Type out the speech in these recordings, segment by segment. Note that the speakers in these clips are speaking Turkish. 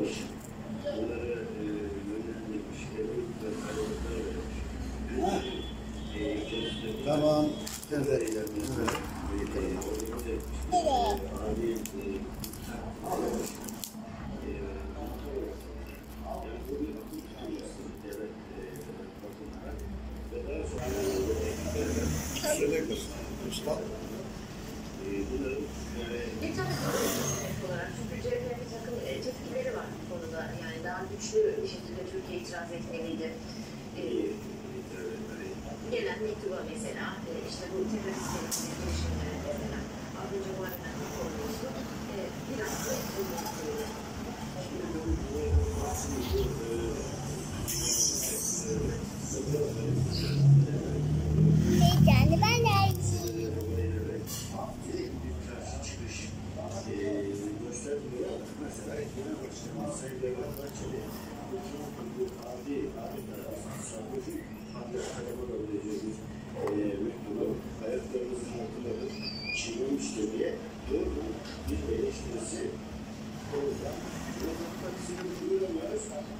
başı. Onlara e, yönlendirmiş, evlilik ve kararlar vermiş. E, kendisine Tamam. Sen de ilerleyin. e, organize etmiş. Sonra Söyle kızım. Usta. bunların takım olarak çünkü CHP'nin bir takım e, tepkileri var bu konuda. Yani daha güçlü bir şekilde Türkiye itiraz etmeliydi. E, gelen mektuba mesela e, işte bu teröristlerin girişimleri mesela bu arada konusu e, biraz da Heyecanlı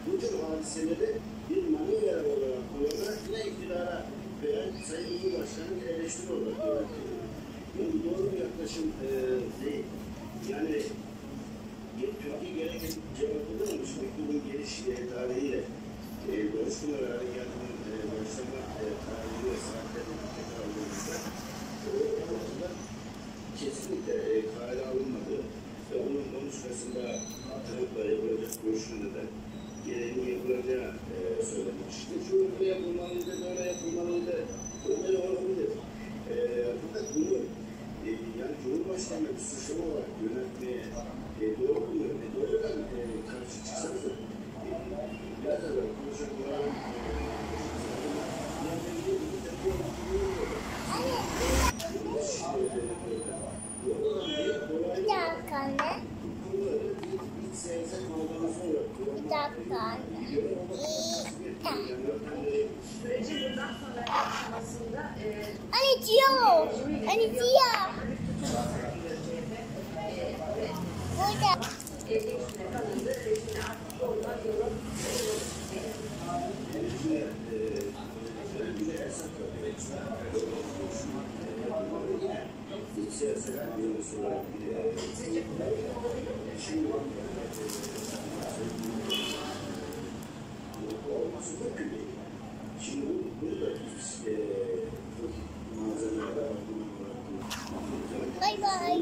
Bu tür hadiseleri bir manuel olarak kullanarak yine iktidara veya Sayın Cumhurbaşkanı'nın eleştiri olarak yöneltiyor. Bu doğru bir yaklaşım e, değil. Yani bir Türkiye gerek cevaplanılmış mektubun geliş e, tarihiyle harekatının e, başlama e, tarihi ve saatlerini tekrar aldığımızda ortada kesinlikle e, kale alınmadığı ve bunun konuşmasında Trump'la yapılacak görüşmede de gereğini yapılacağı şu böyle yapılmalıydı, böyle yapılmalıydı, böyle olabilir. Fakat bunu yani Cumhurbaşkanı bir suçlama olarak yönetmeye e, doğru buluyor. E, doğrudan e, karşı çıksanız da e, biraz evvel konuşan Kur'an'ın bir dakika anne. Bir dakika anne. Bir dakika. sürecin bundan sonraki aşamasında e, Anne diyor. Anne diyor. バイバイ。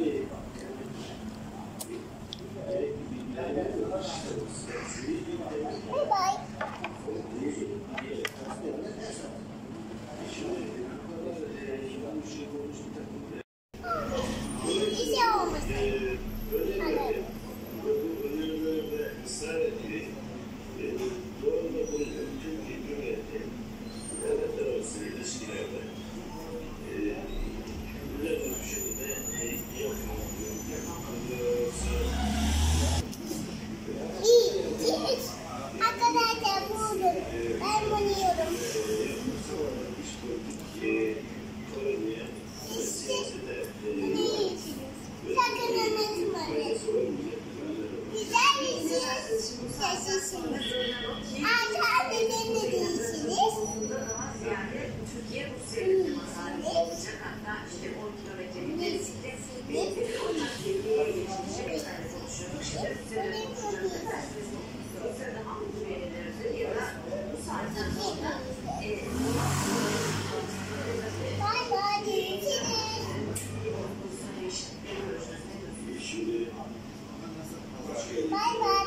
バイバイ。Bye-bye.